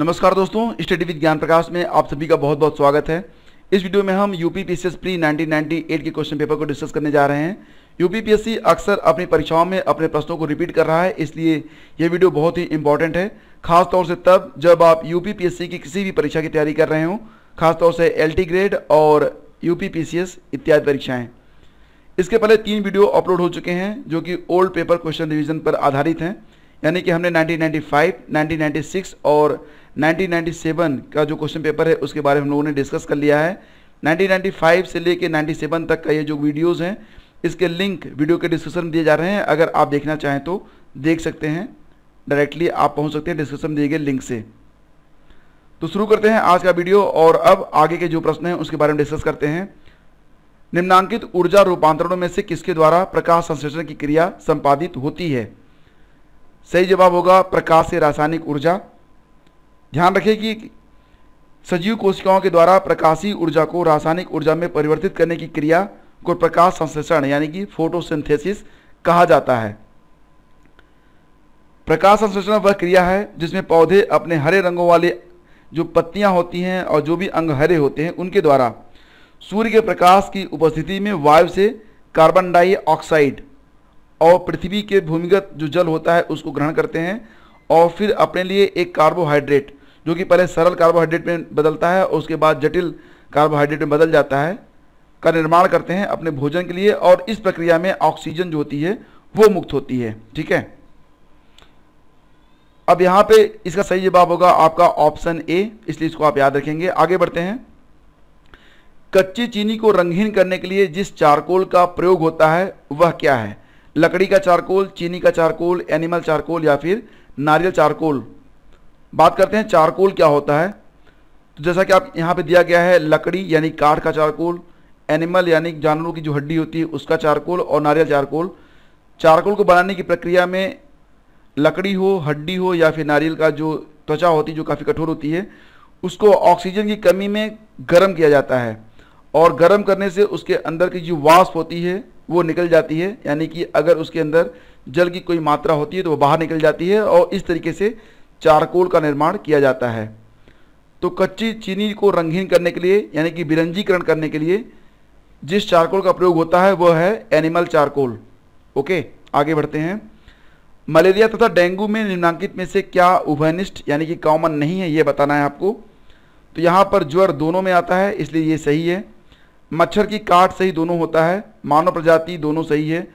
नमस्कार दोस्तों study with ज्ञान प्रकाश में आप सभी का बहुत बहुत स्वागत है। इस वीडियो में हम यूपी पी प्री 1998 के क्वेश्चन पेपर को डिस्कस करने जा रहे हैं। यूपी पी अक्सर अपनी परीक्षाओं में अपने प्रश्नों को रिपीट कर रहा है इसलिए यह वीडियो बहुत ही इंपॉर्टेंट है। खासतौर से तब जब आप यूपी पी की किसी भी परीक्षा की तैयारी कर रहे हों खासतौर से एलटी ग्रेड और यूपी इत्यादि परीक्षाएँ। इसके पहले तीन वीडियो अपलोड हो चुके हैं जो कि ओल्ड पेपर क्वेश्चन रिविजन पर आधारित हैं। यानी कि हमने 1995, 1996 और 1997 का जो क्वेश्चन पेपर है, उसके बारे में हम लोगों ने डिस्कस कर लिया है। 1995 से लेके 97 तक का ये जो वीडियोस हैं, इसके लिंक वीडियो के डिस्क्रिप्शन में दिए जा रहे हैं। अगर आप देखना चाहें तो देख सकते हैं। डायरेक्टली आप पहुँच सकते हैं डिस्क्रिप्शन दिए गए लिंक से। तो शुरू करते हैं आज का वीडियो और अब आगे के जो प्रश्न हैं, उसके बारे में डिस्कस करते हैं। निम्नांकित ऊर्जा रूपांतरणों में से किसके द्वारा प्रकाश संश्लेषण की क्रिया संपादित होती है? सही जवाब होगा प्रकाश से रासायनिक ऊर्जा। ध्यान रखें कि सजीव कोशिकाओं के द्वारा प्रकाशीय ऊर्जा को रासायनिक ऊर्जा में परिवर्तित करने की क्रिया को प्रकाश संश्लेषण, यानी कि फोटोसिंथेसिस कहा जाता है। प्रकाश संश्लेषण वह क्रिया है जिसमें पौधे अपने हरे रंगों वाले जो पत्तियाँ होती हैं और जो भी अंग हरे होते हैं, उनके द्वारा सूर्य के प्रकाश की उपस्थिति में वायु से कार्बन डाइऑक्साइड और पृथ्वी के भूमिगत जो जल होता है, उसको ग्रहण करते हैं और फिर अपने लिए एक कार्बोहाइड्रेट जो कि पहले सरल कार्बोहाइड्रेट में बदलता है और उसके बाद जटिल कार्बोहाइड्रेट में बदल जाता है, का निर्माण करते हैं अपने भोजन के लिए और इस प्रक्रिया में ऑक्सीजन जो होती है, वो मुक्त होती है, ठीक है? अब यहाँ पे इसका सही जवाब होगा आपका ऑप्शन ए इसलिए इसको आप याद रखेंगे। आगे बढ़ते हैं। कच्ची चीनी को रंगहीन करने के लिए जिस चारकोल का प्रयोग होता है, वह क्या है? लकड़ी का चारकोल, चीनी का चारकोल एनिमल चारकोल या फिर नारियल चारकोल। बात करते हैं, चारकोल क्या होता है? तो जैसा कि आप यहाँ पे दिया गया है, लकड़ी यानी काठ का चारकोल एनिमल यानी जानवरों की जो हड्डी होती है, उसका चारकोल और नारियल चारकोल। चारकोल को बनाने की प्रक्रिया में लकड़ी हो, हड्डी हो या फिर नारियल का जो त्वचा होती है, जो काफ़ी कठोर होती है, उसको ऑक्सीजन की कमी में गर्म किया जाता है और गर्म करने से उसके अंदर की जो वाष्प होती है, वो निकल जाती है, यानी कि अगर उसके अंदर जल की कोई मात्रा होती है तो वो बाहर निकल जाती है और इस तरीके से चारकोल का निर्माण किया जाता है। तो कच्ची चीनी को रंगीन करने के लिए, यानी कि बिरंजीकरण करने के लिए, जिस चारकोल का प्रयोग होता है, वह है एनिमल चारकोल। ओके, आगे बढ़ते हैं। मलेरिया तथा डेंगू में निम्नांकित में से क्या उभयनिष्ठ, यानी कि कॉमन नहीं है, ये बताना है आपको। तो यहाँ पर ज्वर दोनों में आता है, इसलिए ये सही है। मच्छर की काट सही दोनों होता है, मानव प्रजाति दोनों सही है।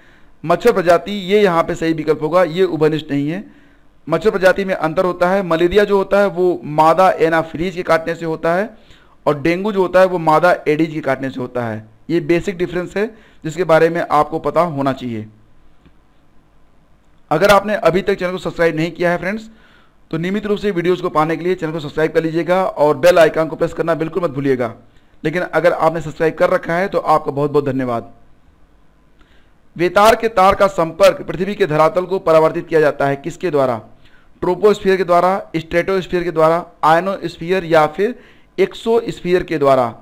मच्छर प्रजाति, ये यहाँ पे सही विकल्प होगा, ये उभनिष्ठ नहीं है। मच्छर प्रजाति में अंतर होता है, मलेरिया जो होता है, वो मादा एनाफ्रीज के काटने से होता है और डेंगू जो होता है, वो मादा एडीज के काटने से होता है। ये बेसिक डिफरेंस है, जिसके बारे में आपको पता होना चाहिए। अगर आपने अभी तक चैनल को सब्सक्राइब नहीं किया है फ्रेंड्स तो नियमित रूप से वीडियोस को पाने के लिए चैनल को सब्सक्राइब कर लीजिएगा और बेल आइकन को प्रेस करना बिल्कुल मत भूलिएगा। लेकिन अगर आपने सब्सक्राइब कर रखा है तो आपका बहुत बहुत धन्यवाद। वेतार के तार का संपर्क पृथ्वी के धरातल को परावर्तित किया जाता है। किसके द्वारा? ट्रोपोस्फीयर के द्वारा, स्ट्रेटोस्फीयर के द्वारा, आयनोस्फीयर या फिर एक्सोस्फीयर के द्वारा।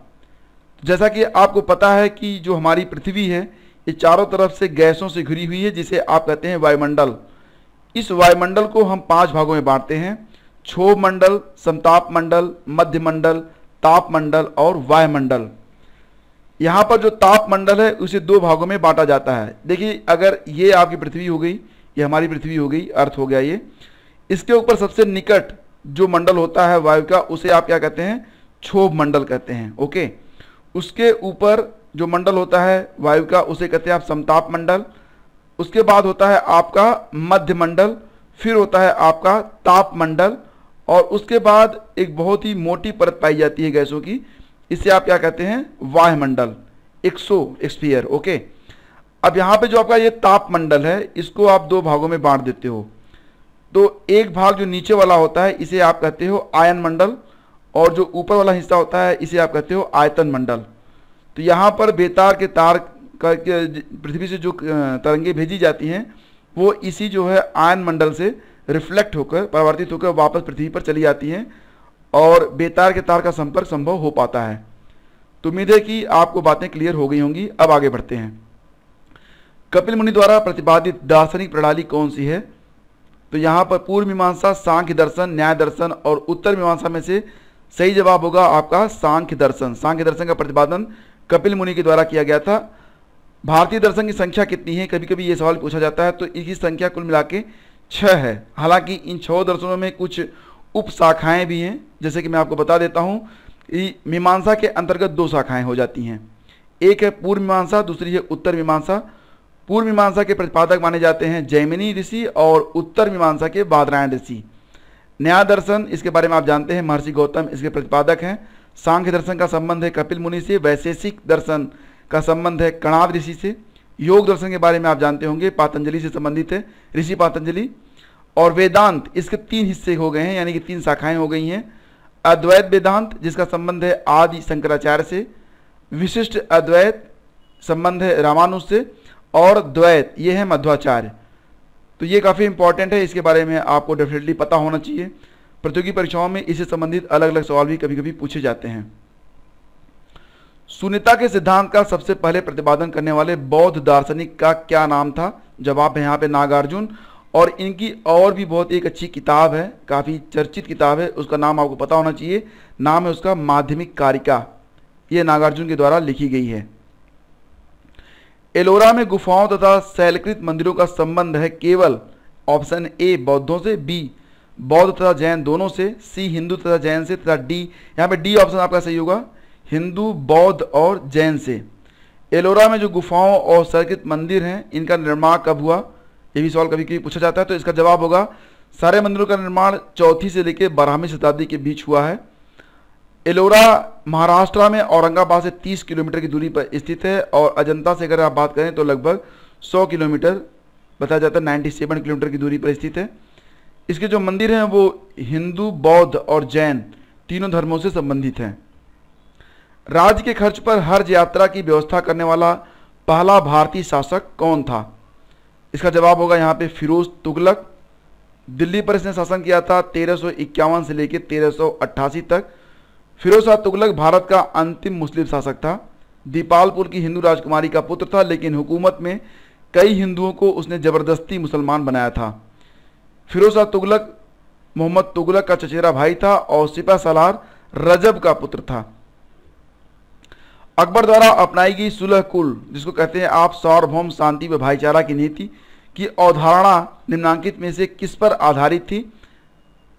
जैसा कि आपको पता है कि जो हमारी पृथ्वी है, ये चारों तरफ़ से गैसों से घिरी हुई है, जिसे आप कहते हैं वायुमंडल। इस वायुमंडल को हम पाँच भागों में बांटते हैं। क्षोभ मंडल समताप मंडल मध्य मंडल और वायुमंडल। यहाँ पर जो ताप मंडल है, उसे दो भागों में बांटा जाता है। देखिए, अगर ये आपकी पृथ्वी हो गई, ये हमारी पृथ्वी हो गई, अर्थ हो गया ये इसके ऊपर सबसे निकट जो मंडल होता है वायु का, उसे आप क्या कहते हैं? क्षोभ मंडल कहते हैं, ओके? उसके ऊपर जो मंडल होता है वायु का, उसे कहते हैं आप समताप मंडल। उसके बाद होता है आपका मध्य मंडल, फिर होता है आपका ताप मंडल, और उसके बाद एक बहुत ही मोटी परत पाई जाती है गैसों की। इसे आप क्या कहते हैं? वायुमंडल एक्सो, एक्सपियर, ओके? अब यहाँ पे जो आपका ये ताप मंडल है, इसको आप दो भागों में बांट देते हो। तो एक भाग जो नीचे वाला होता है, इसे आप कहते हो आयन मंडल, और जो ऊपर वाला हिस्सा होता है, इसे आप कहते हो आयतन मंडल। तो यहाँ पर बेतार के तार का पृथ्वी से जो तरंगे भेजी जाती हैं, वो इसी जो है आयन मंडल से रिफ्लेक्ट होकर, परिवर्तित होकर वापस पृथ्वी पर चली जाती हैं, और बेतार के तार का संपर्क संभव हो पाता है। तो उम्मीद है कि आपको बातें क्लियर हो गई होंगी, अब आगे बढ़ते हैं। कपिल मुनि द्वारा प्रतिपादित दार्शनिक प्रणाली कौन सी है? तो यहाँ पर पूर्व मीमांसा, सांख्य दर्शन, न्याय दर्शन और उत्तर मीमांसा में से सही जवाब होगा आपका सांख्य दर्शन। सांख्य दर्शन का प्रतिपादन कपिल मुनि के द्वारा किया गया था। भारतीय दर्शन की संख्या कितनी है? कभी कभी ये सवाल पूछा जाता है तो इसकी संख्या कुल मिला के छः है। हालाँकि इन छः दर्शनों में कुछ उप शाखाएँ भी हैं। जैसे कि मैं आपको बता देता हूँ मीमांसा के अंतर्गत दो शाखाएँ हो जाती हैं। एक है पूर्व मीमांसा, दूसरी है उत्तर मीमांसा। पूर्व मीमांसा के प्रतिपादक माने जाते हैं जैमिनी ऋषि और उत्तर मीमांसा के बादरायण ऋषि। न्याय दर्शन, इसके बारे में आप जानते हैं, महर्षि गौतम इसके प्रतिपादक हैं। सांख्य दर्शन का संबंध है कपिल मुनि से, वैशेषिक दर्शन का संबंध है कणाद ऋषि से। योग दर्शन के बारे में आप जानते होंगे, पातंजलि से संबंधित है, ऋषि पातंजलि। और वेदांत, इसके तीन हिस्से हो गए हैं, यानी कि तीन शाखाएँ हो गई हैं। अद्वैत वेदांत, जिसका संबंध है आदि शंकराचार्य से। विशिष्ट अद्वैत संबंध है रामानुज से। और द्वैत, ये है मध्वाचार्य। तो ये काफ़ी इंपॉर्टेंट है, इसके बारे में आपको डेफिनेटली पता होना चाहिए। प्रतियोगी परीक्षाओं में इससे संबंधित अलग अलग सवाल भी कभी कभी पूछे जाते हैं। सुनीता के सिद्धांत का सबसे पहले प्रतिपादन करने वाले बौद्ध दार्शनिक का क्या नाम था? जवाब है यहाँ पे नागार्जुन। और इनकी और भी बहुत एक अच्छी किताब है, काफ़ी चर्चित किताब है, उसका नाम आपको पता होना चाहिए। नाम है उसका माध्यमिक कारिका। ये नागार्जुन के द्वारा लिखी गई है। एलोरा में गुफाओं तथा शैलकृत मंदिरों का संबंध है केवल ऑप्शन ए, बौद्धों से, बी, बौद्ध तथा जैन दोनों से, सी, हिंदू तथा जैन से, तथा डी, यहाँ पे डी ऑप्शन आपका सही होगा, हिंदू, बौद्ध और जैन से। एलोरा में जो गुफाओं और शैलकृत मंदिर हैं, इनका निर्माण कब हुआ, ये भी सवाल कभी कभी पूछा जाता है तो इसका जवाब होगा, सारे मंदिरों का निर्माण चौथी से लेकर बारहवीं शताब्दी के बीच हुआ है। एलोरा, महाराष्ट्र में औरंगाबाद से 30 किलोमीटर की दूरी पर स्थित है और अजंता से अगर आप बात करें तो लगभग 100 किलोमीटर, बताया जाता है 97 किलोमीटर की दूरी पर स्थित है। इसके जो मंदिर हैं वो हिंदू, बौद्ध और जैन तीनों धर्मों से संबंधित हैं। राज्य के खर्च पर हर्ज यात्रा की व्यवस्था करने वाला पहला भारतीय शासक कौन था? इसका जवाब होगा यहाँ पे फिरोज तुगलक। दिल्ली पर इसने शासन किया था तेरह से लेकर तेरह तक। फिरोज शाह तुगलक भारत का अंतिम मुस्लिम शासक था। दीपालपुर की हिंदू राजकुमारी का पुत्र था, लेकिन हुकूमत में कई हिंदुओं को उसने ज़बरदस्ती मुसलमान बनाया था। फिरोज शाह तुगलक मोहम्मद तुगलक का चचेरा भाई था और सिपा सलार रजब का पुत्र था। अकबर द्वारा अपनाई गई सुलह कुल, जिसको कहते हैं आप सार्वभौम शांति व भाईचारा की नीति, की अवधारणा निम्नांकित में से किस पर आधारित थी?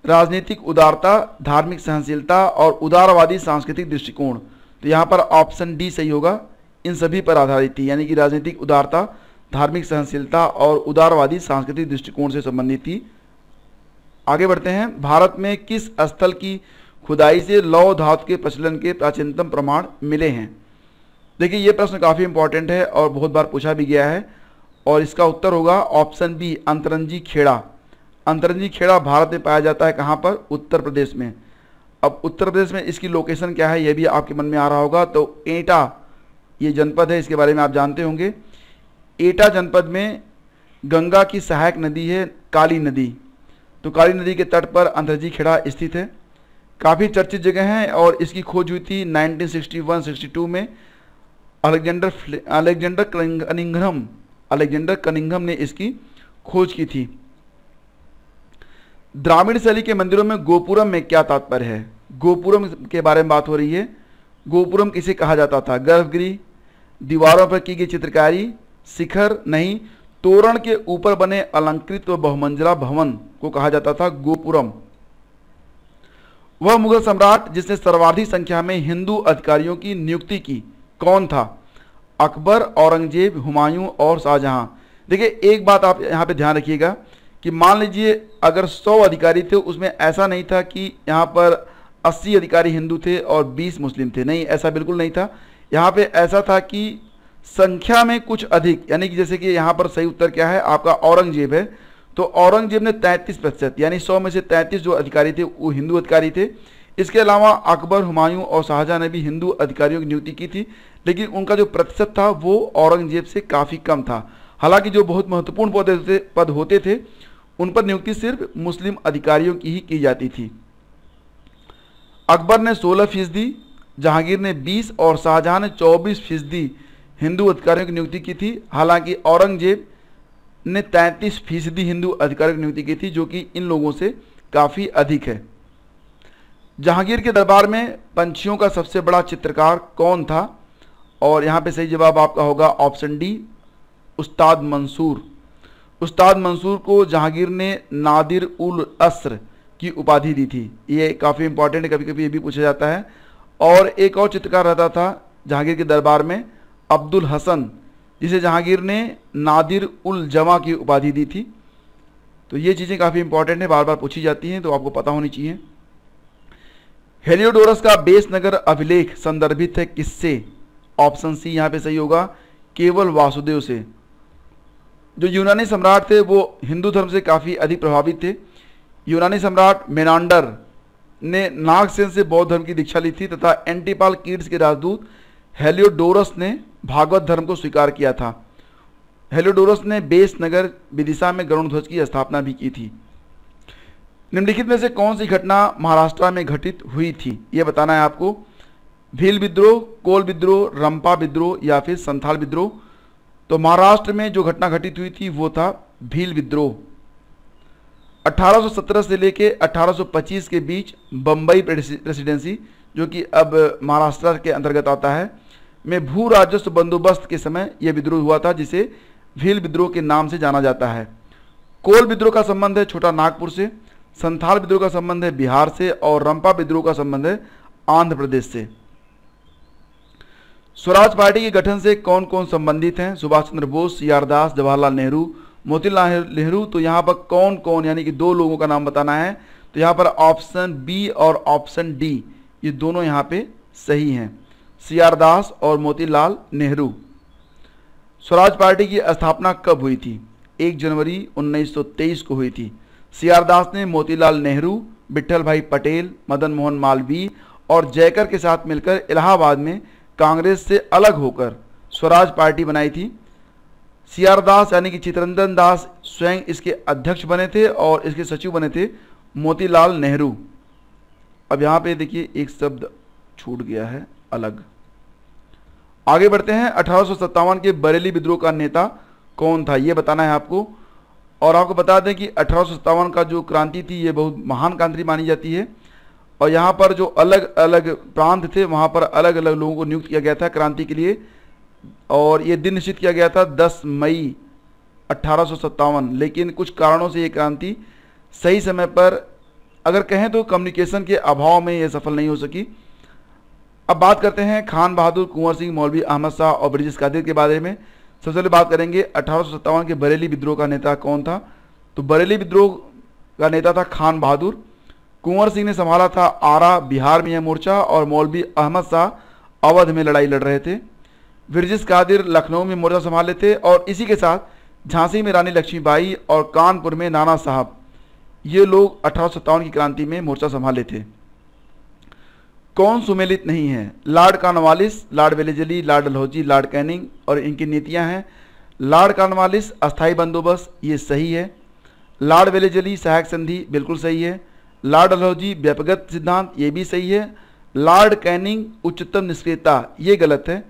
राजनीतिक उदारता, धार्मिक सहनशीलता और उदारवादी सांस्कृतिक दृष्टिकोण। तो यहाँ पर ऑप्शन डी सही होगा। इन सभी पर आधारित थी, यानी कि राजनीतिक उदारता, धार्मिक सहनशीलता और उदारवादी सांस्कृतिक दृष्टिकोण से संबंधित थी। आगे बढ़ते हैं। भारत में किस स्थल की खुदाई से लौ धातु के प्रचलन के प्राचीनतम प्रमाण मिले हैं? देखिए, ये प्रश्न काफ़ी इंपॉर्टेंट है और बहुत बार पूछा भी गया है और इसका उत्तर होगा ऑप्शन बी, अंतरंजी खेड़ा। अंतरंजी खेड़ा भारत में पाया जाता है कहाँ पर? उत्तर प्रदेश में। अब उत्तर प्रदेश में इसकी लोकेशन क्या है ये भी आपके मन में आ रहा होगा। तो एटा, ये जनपद है, इसके बारे में आप जानते होंगे। एटा जनपद में गंगा की सहायक नदी है काली नदी। तो काली नदी के तट पर अंतरजी खेड़ा स्थित है। काफ़ी चर्चित जगह है और इसकी खोज हुई थी 1961-62 में। Alexander Alexander Cunningham Alexander Cunningham ने इसकी खोज की थी। द्राविड़ शैली के मंदिरों में गोपुरम में क्या तात्पर्य है? गोपुरम के बारे में बात हो रही है। गोपुरम किसे कहा जाता था? गर्भगृह, दीवारों पर की गई चित्रकारी, शिखर नहीं, तोरण के ऊपर बने अलंकृत व बहुमंजिला भवन को कहा जाता था गोपुरम। वह मुगल सम्राट, जिसने सर्वाधिक संख्या में हिंदू अधिकारियों की नियुक्ति की, कौन था? अकबर, औरंगज़ेब, हुमायूं और शाहजहां। देखिए, एक बात आप यहाँ पे ध्यान रखिएगा। कि मान लीजिए, अगर 100 अधिकारी थे, उसमें ऐसा नहीं था कि यहाँ पर 80 अधिकारी हिंदू थे और 20 मुस्लिम थे। नहीं, ऐसा बिल्कुल नहीं था। यहाँ पे ऐसा था कि संख्या में कुछ अधिक, यानी कि जैसे कि यहाँ पर सही उत्तर क्या है, आपका औरंगज़ेब है। तो औरंगज़ेब ने तैंतीस प्रतिशत, यानी सौ में से तैंतीस जो अधिकारी थे, वो हिंदू अधिकारी थे। इसके अलावा अकबर हुमायूं और शाहजहां ने भी हिंदू अधिकारियों की नियुक्ति की थी, लेकिन उनका जो प्रतिशत था, वो औरंगज़ेब से काफ़ी कम था। हालाँकि जो बहुत महत्वपूर्ण पद होते पद होते थे उन पर नियुक्ति सिर्फ़ मुस्लिम अधिकारियों की ही की जाती थी। अकबर ने 16 फ़ीसदी, जहांगीर ने 20 और शाहजहां ने 24 फ़ीसदी हिंदू अधिकारियों की नियुक्ति की थी। हालाँकि औरंगज़ेब ने 33 फ़ीसदी हिंदू अधिकारियों की नियुक्ति की थी, जो कि इन लोगों से काफ़ी अधिक है। जहांगीर के दरबार में पंछियों का सबसे बड़ा चित्रकार कौन था? और यहाँ पे सही जवाब आपका होगा ऑप्शन डी, उस्ताद मंसूर। उस्ताद मंसूर को जहांगीर ने नादिर उल असर की उपाधि दी थी। ये काफ़ी इंपॉर्टेंट कभी कभी ये भी पूछा जाता है। और एक और चित्रकार रहता था जहांगीर के दरबार में, अब्दुल हसन, जिसे जहांगीर ने नादिर उल जमा की उपाधि दी थी। तो ये चीज़ें काफ़ी इंपॉर्टेंट है बार बार पूछी जाती हैं तो आपको पता होनी चाहिए। हेलियोडोरस का बेस नगर अभिलेख संदर्भित है किससे? ऑप्शन सी यहाँ पे सही होगा, केवल वासुदेव से। जो यूनानी सम्राट थे, वो हिंदू धर्म से काफ़ी अधिक प्रभावित थे। यूनानी सम्राट मेनांडर ने नागसेन से बौद्ध धर्म की दीक्षा ली थी तथा एंटीपाल कीड्स के राजदूत हेलियोडोरस ने भागवत धर्म को स्वीकार किया था। हेलियोडोरस ने बेस नगर विदिशा में गरुण ध्वज की स्थापना भी की थी। निम्नलिखित में से कौन सी घटना महाराष्ट्र में घटित हुई थी? यह बताना है आपको। भील विद्रोह, कोल विद्रोह, रंपा विद्रोह या फिर संथाल विद्रोह। तो महाराष्ट्र में जो घटना घटित हुई थी, वो था भील विद्रोह। 1817 से लेके 1825 के बीच बम्बई प्रेसिडेंसी, जो कि अब महाराष्ट्र के अंतर्गत आता है, में भू राजस्व बंदोबस्त के समय यह विद्रोह हुआ था, जिसे भील विद्रोह के नाम से जाना जाता है। कोल विद्रोह का संबंध है छोटा नागपुर से, संथाल विद्रोह का संबंध है बिहार से, और रंपा विद्रोह का संबंध है आंध्र प्रदेश से। स्वराज पार्टी के गठन से कौन कौन संबंधित हैं? सुभाष चंद्र बोस सी आर दास जवाहरलाल नेहरू, मोतीलाल नेहरू तो यहाँ पर कौन कौन यानी कि दो लोगों का नाम बताना है। तो यहाँ पर ऑप्शन बी और ऑप्शन डी, ये दोनों यहाँ पे सही हैं। सी आर दास और मोतीलाल नेहरू। स्वराज पार्टी की स्थापना कब हुई थी? एक जनवरी 1923 को हुई थी। सी आर दास ने मोतीलाल नेहरू विठल भाई पटेल, मदन मोहन मालवीय और जयकर के साथ मिलकर इलाहाबाद में कांग्रेस से अलग होकर स्वराज पार्टी बनाई थी। सी आर दास यानी कि चित्रंजन दास स्वयं इसके अध्यक्ष बने थे और इसके सचिव बने थे मोतीलाल नेहरू। अब यहाँ पे देखिए एक शब्द छूट गया है, अलग। आगे बढ़ते हैं। अठारह सौ सत्तावन के बरेली विद्रोह का नेता कौन था, ये बताना है आपको। और आपको बता दें कि अठारह सौ सत्तावन का जो क्रांति थी, ये बहुत महान क्रांति मानी जाती है। और यहाँ पर जो अलग अलग प्रांत थे, वहाँ पर अलग अलग लोगों को नियुक्त किया गया था क्रांति के लिए। और ये दिन निश्चित किया गया था 10 मई अट्ठारह लेकिन कुछ कारणों से ये क्रांति सही समय पर, अगर कहें तो कम्युनिकेशन के अभाव में ये सफल नहीं हो सकी। अब बात करते हैं खान बहादुर, कुंवर सिंह, मौलवी अहमद शाह और ब्रिजेश कादिर के बारे में। सबसे पहले बात करेंगे अठारह के बरेली विद्रोह का नेता कौन था। तो बरेली विद्रोह का नेता था खान बहादुर। कुंवर सिंह ने संभाला था आरा, बिहार में यह मोर्चा और मौलवी अहमद शाह अवध में लड़ाई लड़ रहे थे। विरजिस कादिर लखनऊ में मोर्चा संभाले थे और इसी के साथ झांसी में रानी लक्ष्मीबाई और कानपुर में नाना साहब, ये लोग अठारह सौ सत्तावन की क्रांति में मोर्चा संभाले थे कौन सुमेलित नहीं है? Lord Cornwallis Lord Wellesley Lord Dalhousie Lord Canning और इनकी नीतियाँ हैं। लार्ड कानवालिस अस्थाई बंदोबस्त, ये सही है। लार्ड वेलेजली, सहायक संधि, बिल्कुल सही है। लॉर्ड अलोजी व्यापगत सिद्धांत, ये भी सही है। लॉर्ड कैनिंग उच्चतम निष्क्रियता, ये गलत है।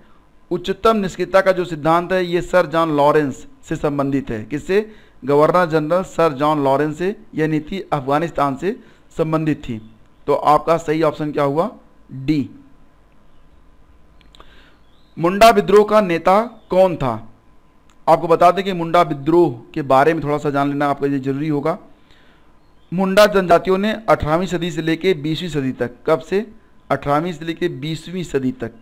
उच्चतम निष्क्रियता का जो सिद्धांत है, ये सर जॉन लॉरेंस से संबंधित है। किससे? Governor general sir John Lawrence से, यह नीति अफ़गानिस्तान से संबंधित थी। तो आपका सही ऑप्शन क्या हुआ? डी। मुंडा विद्रोह का नेता कौन था? आपको बता दें कि मुंडा विद्रोह के बारे में थोड़ा सा जान लेना आपके लिए ज़रूरी होगा। मुंडा जनजातियों ने 18वीं सदी से लेकर 20वीं सदी तक, कब से? 18वीं से लेकर 20वीं सदी तक।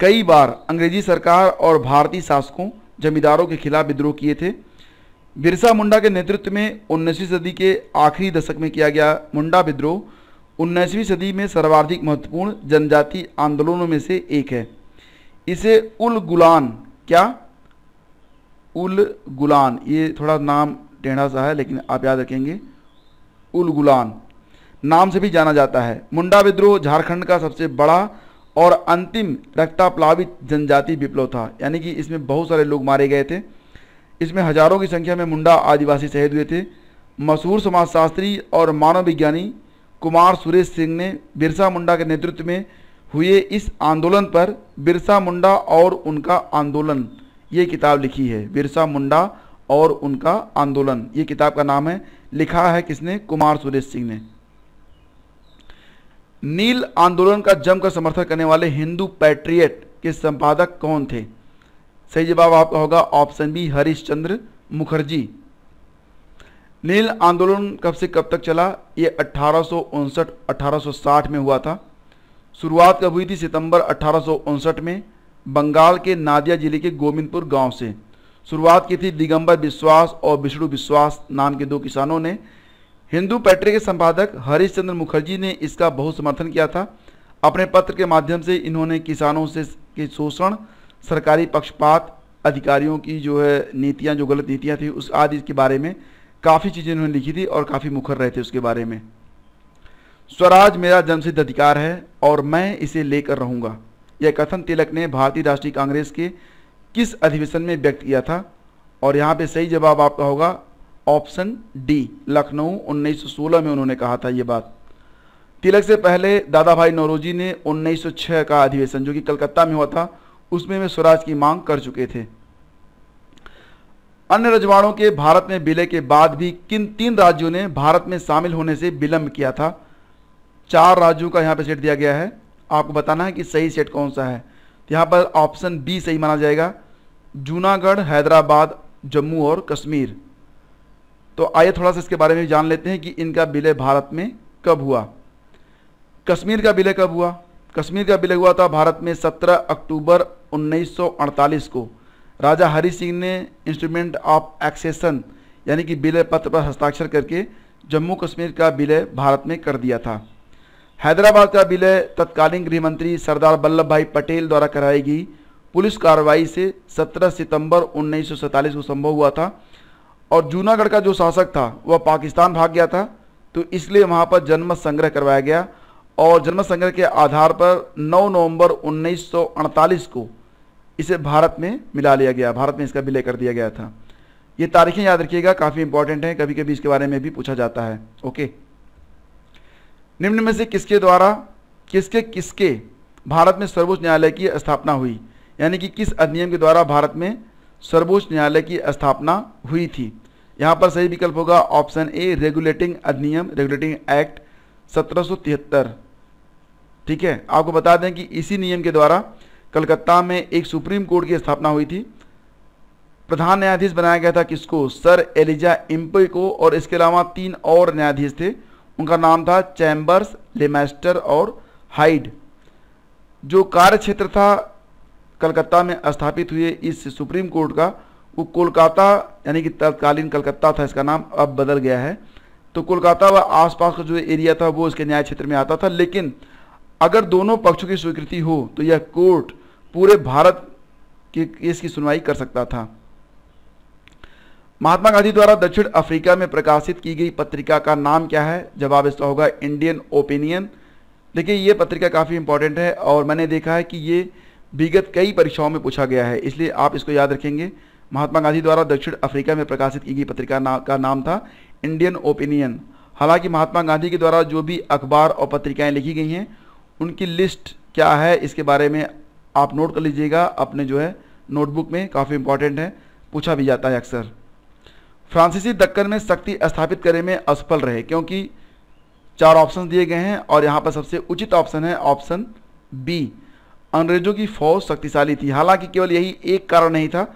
कई बार अंग्रेज़ी सरकार और भारतीय शासकों, जमींदारों के खिलाफ विद्रोह किए थे। बिरसा मुंडा के नेतृत्व में 19वीं सदी के आखिरी दशक में किया गया मुंडा विद्रोह 19वीं सदी में सर्वाधिक महत्वपूर्ण जनजाति आंदोलनों में से एक है। इसे उल गुलान, क्या? उल गुलान, ये थोड़ा नाम टेढ़ा सा है, लेकिन आप याद रखेंगे। उल गुलान नाम से भी जाना जाता है। मुंडा विद्रोह झारखंड का सबसे बड़ा और अंतिम रक्ताप्लावित जनजाति विप्लव था। यानी कि इसमें बहुत सारे लोग मारे गए थे। इसमें हज़ारों की संख्या में मुंडा आदिवासी शहीद हुए थे। मशहूर समाजशास्त्री और मानव विज्ञानी कुमार सुरेश सिंह ने बिरसा मुंडा के नेतृत्व में हुए इस आंदोलन पर बिरसा मुंडा और उनका आंदोलन ये किताब लिखी है। बिरसा मुंडा और उनका आंदोलन। ये किताब का नाम है लिखा है किसने? कुमार सुरेश सिंह ने। नील आंदोलन का जमकर समर्थन करने वाले हिंदू पैट्रियट के संपादक कौन थे? सही जवाब आपका होगा ऑप्शन बी, हरिश्चंद्र मुखर्जी। नील आंदोलन कब से कब तक चला? ये अठारह 1860 में हुआ था। शुरुआत कब हुई थी? सितंबर अठारह में, बंगाल के नादिया ज़िले के गोविंदपुर गाँव से। शुरुआत की थी दिगंबर विश्वास और विष्णु विश्वास नाम के दो किसानों ने। हिंदू पैट्री के संपादक हरीश चंद्र मुखर्जी ने इसका बहुत समर्थन किया था। अपने पत्र के माध्यम से इन्होंने किसानों से के शोषण, सरकारी पक्षपात, अधिकारियों की जो है नीतियाँ, जो गलत नीतियाँ थी, उस आदि के बारे में काफ़ी चीज़ें इन्होंने लिखी थी और काफ़ी मुखर रहे थे उसके बारे में। स्वराज मेरा जन्मसिद्ध अधिकार है और मैं इसे लेकर रहूँगा। यह कथन तिलक ने भारतीय राष्ट्रीय कांग्रेस के किस अधिवेशन में व्यक्त किया था? और यहाँ पे सही जवाब आपका होगा, ऑप्शन डी, लखनऊ 1916 में उन्होंने कहा था ये बात। तिलक से पहले दादा भाई नौरोजी ने 1906 का अधिवेशन, जो कि कलकत्ता में हुआ था, उसमें वे स्वराज की मांग कर चुके थे। अन्य रजवाड़ों के भारत में विलय के बाद भी किन तीन राज्यों ने भारत में शामिल होने से विलंब किया था? चार राज्यों का यहाँ पे सेट दिया गया है। आपको बताना है कि सही सेट कौन सा है। यहाँ पर ऑप्शन बी सही माना जाएगा। जूनागढ़, हैदराबाद, जम्मू और कश्मीर। तो आइए थोड़ा सा इसके बारे में जान लेते हैं कि इनका विलय भारत में कब हुआ। कश्मीर का विलय कब हुआ? कश्मीर का विलय हुआ था भारत में 17 अक्टूबर 1948 को। राजा हरि सिंह ने इंस्ट्रूमेंट ऑफ़ एक्सेसन यानी कि विलय पत्र पर हस्ताक्षर करके जम्मू कश्मीर का विलय भारत में कर दिया था। हैदराबाद का विलय तत्कालीन गृह मंत्री सरदार वल्लभ भाई पटेल द्वारा कराई गई। पुलिस कार्रवाई से 17 सितंबर उन्नीस को संभव हुआ था और जूनागढ़ का जो शासक था, वह पाकिस्तान भाग गया था। तो इसलिए वहाँ पर जन्म संग्रह करवाया गया और जन्म संग्रह के आधार पर 9 नवंबर 1948 को इसे भारत में मिला लिया गया। भारत में इसका विलय कर दिया गया था। ये तारीखें याद रखिएगा, काफ़ी इंपॉर्टेंट हैं। कभी कभी इसके बारे में भी पूछा जाता है। ओके। निम्न में से किसके द्वारा किसके किसके भारत में सर्वोच्च न्यायालय की स्थापना हुई? यानी कि किस अधिनियम के द्वारा भारत में सर्वोच्च न्यायालय की स्थापना हुई थी? यहाँ पर सही विकल्प होगा ऑप्शन ए, रेगुलेटिंग अधिनियम, रेगुलेटिंग एक्ट सत्रह सौ तिहत्तर। ठीक है? आपको बता दें कि इसी नियम के द्वारा कलकत्ता में एक सुप्रीम कोर्ट की स्थापना हुई थी। प्रधान न्यायाधीश बनाया गया था किसको? सर एलिजा इम्पे को और इसके अलावा तीन और न्यायाधीश थे। उनका नाम था चैम्बर्स, लेमेस्टर और हाइड। जो कार्य क्षेत्र था कलकत्ता में स्थापित हुए इस सुप्रीम कोर्ट का, वो कोलकाता, यानी कि तत्कालीन कलकत्ता था, इसका नाम अब बदल गया है। तो कोलकाता व आसपास का जो एरिया था, वो इसके न्याय क्षेत्र में आता था, लेकिन अगर दोनों पक्षों की स्वीकृति हो तो यह कोर्ट पूरे भारत के केस की सुनवाई कर सकता था। महात्मा गांधी द्वारा दक्षिण अफ्रीका में प्रकाशित की गई पत्रिका का नाम क्या है? जवाब इसका होगा, इंडियन ओपिनियन। देखिए, ये पत्रिका काफ़ी इंपॉर्टेंट है, और मैंने देखा है कि ये विगत कई परीक्षाओं में पूछा गया है इसलिए आप इसको याद रखेंगे। महात्मा गांधी द्वारा दक्षिण अफ्रीका में प्रकाशित की गई पत्रिका ना, का नाम था इंडियन ओपिनियन। हालाँकि महात्मा गांधी के द्वारा जो भी अखबार और पत्रिकाएँ लिखी गई हैं उनकी लिस्ट क्या है इसके बारे में आप नोट कर लीजिएगा। अपने जो है नोटबुक में काफ़ी इंपॉर्टेंट है पूछा भी जाता है अक्सर। फ्रांसीसी दक्कन में शक्ति स्थापित करने में असफल रहे क्योंकि चार ऑप्शन दिए गए हैं और यहाँ पर सबसे उचित ऑप्शन है ऑप्शन बी। अंग्रेज़ों की फौज शक्तिशाली थी। हालाँकि केवल यही एक कारण नहीं था।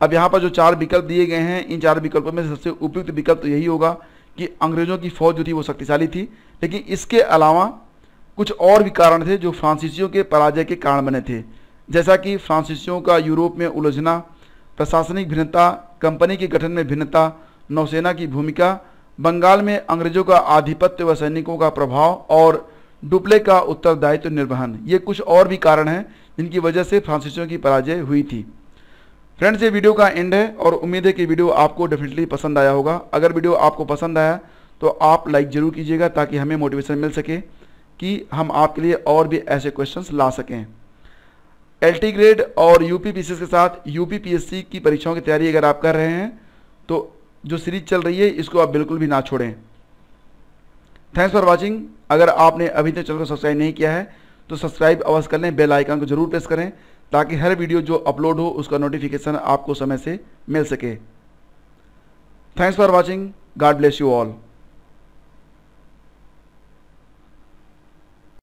अब यहाँ पर जो चार विकल्प दिए गए हैं, इन चार विकल्पों में सबसे उपयुक्त विकल्प तो यही होगा कि अंग्रेज़ों की फौज जो थी वो शक्तिशाली थी। लेकिन इसके अलावा कुछ और भी कारण थे जो फ्रांसीसियों के पराजय के कारण बने थे। जैसा कि फ्रांसीसियों का यूरोप में उलझना, प्रशासनिक भिन्नता, कंपनी के गठन में भिन्नता, नौसेना की भूमिका, बंगाल में अंग्रेज़ों का आधिपत्य व सैनिकों का प्रभाव और डुप्ले का उत्तरदायित्व निर्वहन। ये कुछ और भी कारण हैं, जिनकी वजह से फ्रांसीसियों की पराजय हुई थी। फ्रेंड्स, ये वीडियो का एंड है और उम्मीद है कि वीडियो आपको डेफिनेटली पसंद आया होगा। अगर वीडियो आपको पसंद आया तो आप लाइक ज़रूर कीजिएगा ताकि हमें मोटिवेशन मिल सके कि हम आपके लिए और भी ऐसे क्वेश्चंस ला सकें। एल ग्रेड और यू पी के साथ यू की परीक्षाओं की तैयारी अगर आप कर रहे हैं तो जो सीरीज़ चल रही है, इसको आप बिल्कुल भी ना छोड़ें। थैंक्स फॉर वॉचिंग अगर आपने अभी तक चैनल को सब्सक्राइब नहीं किया है तो सब्सक्राइब अवश्य कर लें बेल आइकन को ज़रूर प्रेस करें, ताकि हर वीडियो जो अपलोड हो, उसका नोटिफिकेशन आपको समय से मिल सके। Thanks for watching God bless you all